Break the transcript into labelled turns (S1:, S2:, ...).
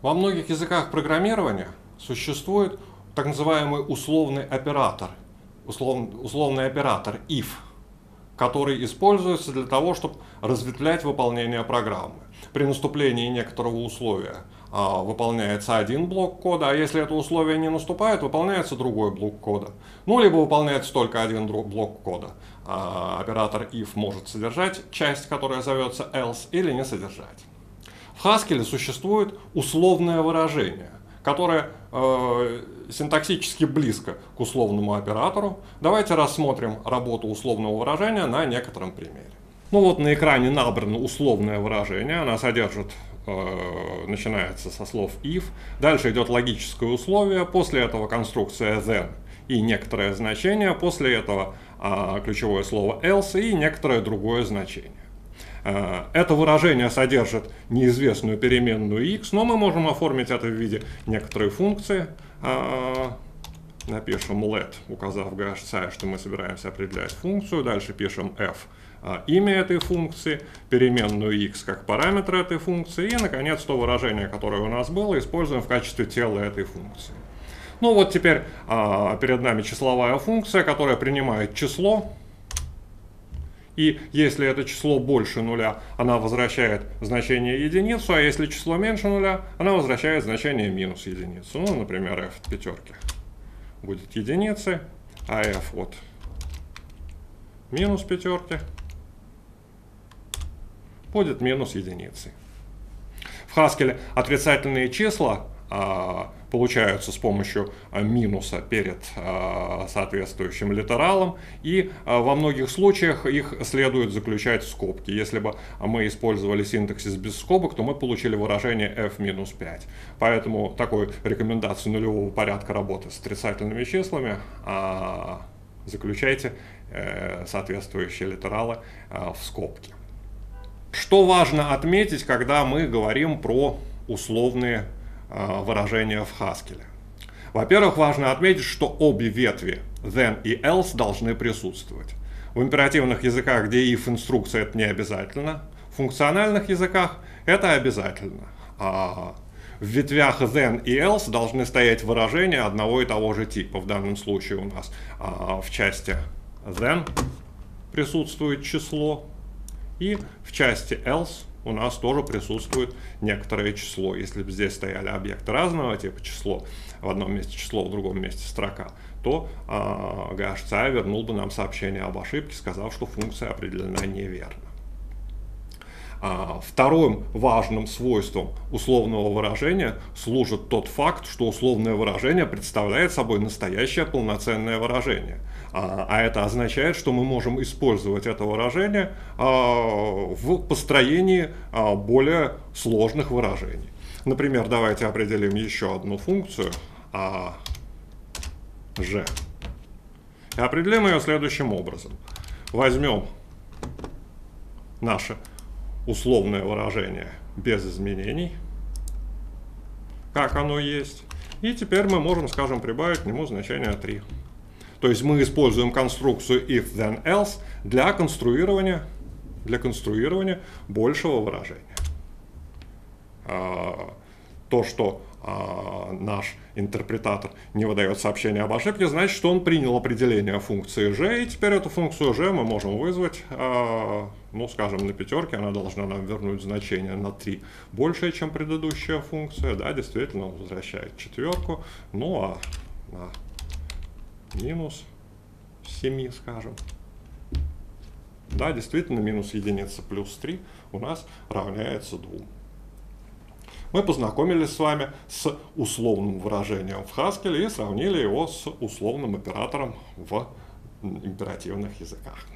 S1: Во многих языках программирования существует так называемый условный оператор, услов, условный оператор if, который используется для того, чтобы разветвлять выполнение программы. При наступлении некоторого условия а, выполняется один блок кода, а если это условие не наступает, выполняется другой блок кода. Ну, либо выполняется только один блок кода. А, оператор if может содержать часть, которая зовется else, или не содержать. В Haskell существует условное выражение, которое э, синтаксически близко к условному оператору. Давайте рассмотрим работу условного выражения на некотором примере. Ну вот на экране набрано условное выражение, она содержит, э, начинается со слов if, дальше идет логическое условие, после этого конструкция then и некоторое значение, после этого э, ключевое слово else и некоторое другое значение. Э, это выражение содержит неизвестную переменную x, но мы можем оформить это в виде некоторой функции. Э, напишем let, указав GHCI, что мы собираемся определять функцию. Дальше пишем f, э, имя этой функции, переменную x как параметр этой функции. И, наконец, то выражение, которое у нас было, используем в качестве тела этой функции. Ну вот теперь перед нами числовая функция, которая принимает число, и если это число больше нуля, она возвращает значение единицу, а если число меньше нуля, она возвращает значение минус единицу. Ну, например, f от пятерки будет единицей, а f от минус пятерки будет минус единицей. В Haskell отрицательные числа получаются с помощью а, минуса перед а, соответствующим литералом, и во многих случаях их следует заключать в скобки. Если бы мы использовали синтаксис без скобок, то мы получили выражение f-5. Поэтому такой рекомендации нулевого порядка работы с отрицательными числами заключайте э, соответствующие литералы в скобки. Что важно отметить, когда мы говорим про условные выражения в Haskell. Во-первых, важно отметить, что обе ветви then и else должны присутствовать. В императивных языках, где if инструкция, это не обязательно. В функциональных языках это обязательно. А в ветвях then и else должны стоять выражения одного и того же типа. В данном случае у нас а, в части then присутствует число, и в части else у нас тоже присутствует некоторое число. Если бы здесь стояли объекты разного типа число, в одном месте число, в другом месте строка, то э, GHCI вернул бы нам сообщение об ошибке, сказав, что функция определена неверно. А, вторым важным свойством условного выражения служит тот факт, что условное выражение представляет собой настоящее полноценное выражение. А, а это означает, что мы можем использовать это выражение а, в построении более сложных выражений. Например, давайте определим еще одну функцию g. И определим ее следующим образом. Возьмем наше условное выражение без изменений, как оно есть. И теперь мы можем, скажем, прибавить к нему значение 3. То есть мы используем конструкцию if then else для конструирования, для конструирования большего выражения. А, то, что наш интерпретатор не выдает сообщение об ошибке, значит, что он принял определение функции g, и теперь эту функцию g мы можем вызвать, а, ну, скажем, на пятерке, она должна нам вернуть значение на 3 большее, чем предыдущая функция, да, действительно, он возвращает четверку, ну, а на минус 7, скажем, да, действительно, минус единица плюс 3 у нас равняется 2 мы познакомились с вами с условным выражением в Haskell и сравнили его с условным оператором в императивных языках.